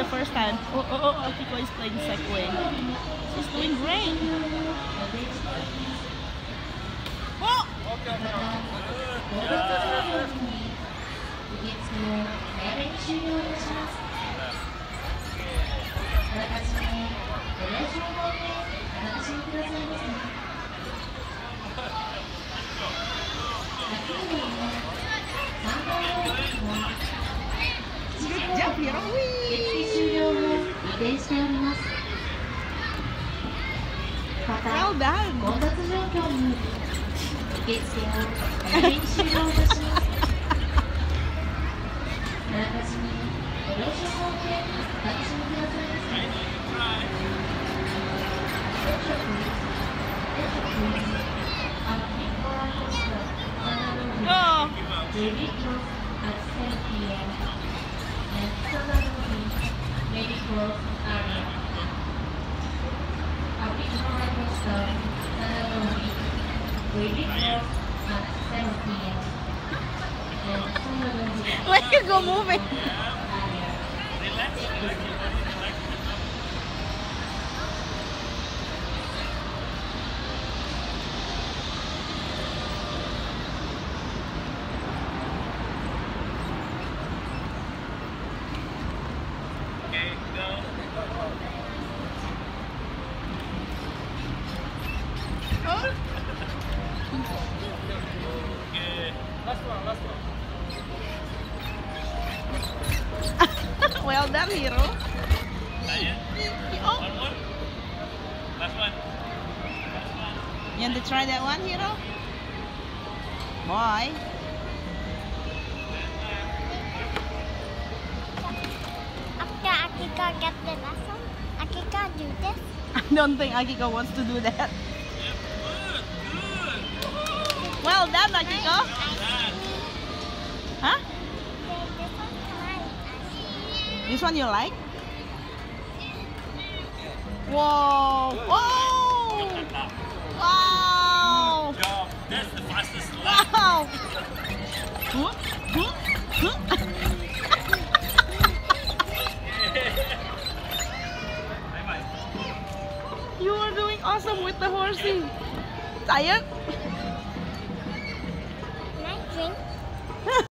the first time. Oh, oh, oh, oh Akiko is playing Segway. She's doing great. Oh! Good job, Hiro. Whee! 終了後移転しておりますまた Well done. 混雑状況により受付を早めに終了いたしますあらかじめご了承の上お楽しみくださいませ朝食定食アッ Why you go moving? earlier. Okay, go. Oh. Good. Last one, last one. well done, yet? Oh, One more? Last one. Last one. you want to try that one, Hiro? Boy. After Akiko get the lesson, Akiko do this. I don't think Akiko wants to do that. Yep, good, good. Well done, Akiko. Huh? This one can I? This one you like? Whoa! Whoa! Oh. Wow! That's the fastest lap. Wow! Huh? Huh? Huh? Bye bye. You are doing awesome with the horsey. Tired? Huh.